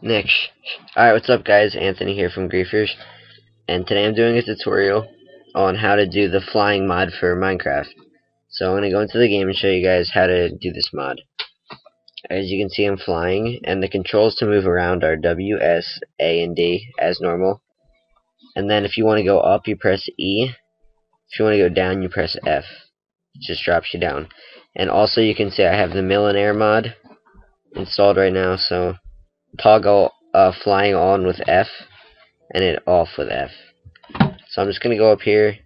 Nick. Alright, what's up guys? Anthony here from Greiferz. And today I'm doing a tutorial on how to do the flying mod for Minecraft. So I'm going to go into the game and show you guys how to do this mod. As you can see I'm flying, and the controls to move around are W, S, A, and D as normal. And then if you want to go up, you press E. If you want to go down, you press F. It just drops you down. And also you can see I have the Millenaire mod installed right now, so toggle uh, flying on with F and it off with F. So I'm just going to go up here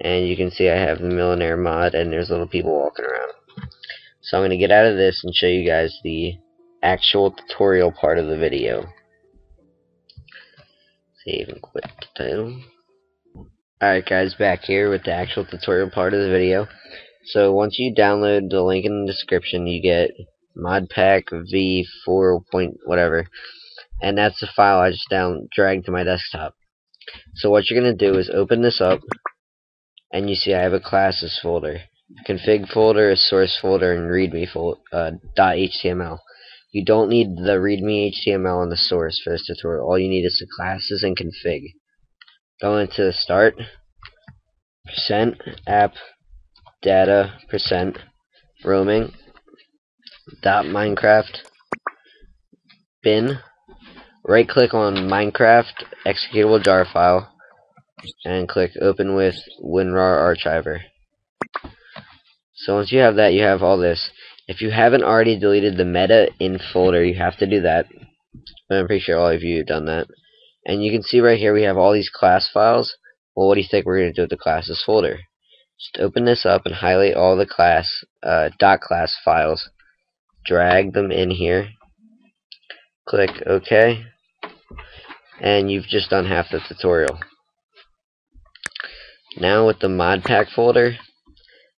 and you can see I have the Millenaire mod and there's little people walking around. So I'm going to get out of this and show you guys the actual tutorial part of the video. Save and quit the title. Alright guys, back here with the actual tutorial part of the video. So once you download the link in the description, you get modpack v4 point whatever. And that's the file I just down dragged to my desktop. So what you're gonna do is open this up and you see I have a classes folder. Config folder a source folder and readme uh, .html you don't need the readme HTML on the source for this tutorial. All you need is the classes and config. Go into the start percent app data percent roaming dot Minecraft bin. Right click on Minecraft executable jar file and click open with WinRAR archiver. So once you have that you have all this. If you haven't already deleted the META-INF folder you have to do that. But I'm pretty sure all of you have done that. And you can see right here we have all these class files. Well what do you think we're going to do with the classes folder? Just open this up and highlight all the class uh, dot class files drag them in here. Click OK. And you've just done half the tutorial. Now with the mod pack folder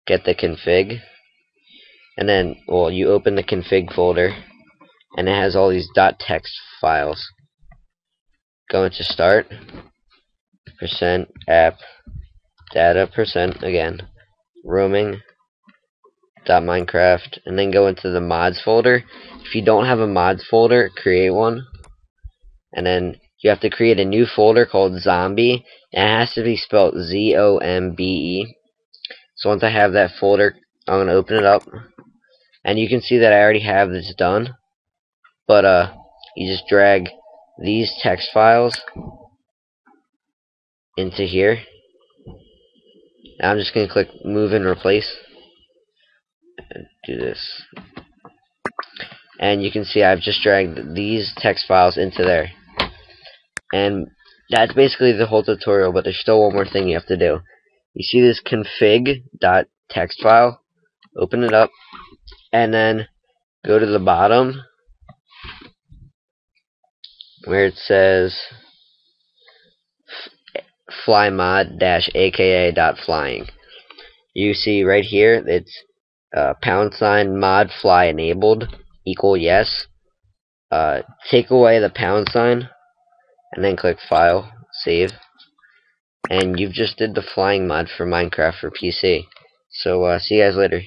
get the config. And then well you open the config folder and it has all these .text files. Go into start percent app data percent again roaming .minecraft and then go into the mods folder. If you don't have a mods folder, create one. And then you have to create a new folder called zombe. And it has to be spelled Z-O-M-B-E. So once I have that folder, I'm going to open it up. And you can see that I already have this done. But uh, you just drag these text files into here. I'm just going to click move and replace do this. And you can see I've just dragged these text files into there. And that's basically the whole tutorial, but there's still one more thing you have to do. You see this config.txt file? Open it up, and then go to the bottom where it says flymod-aka.flying. You see right here, it's uh, pound sign mod fly enabled equal yes. Uh, take away the pound sign and then click file, save. And you've just did the flying mod for Minecraft for PC. So uh, see you guys later.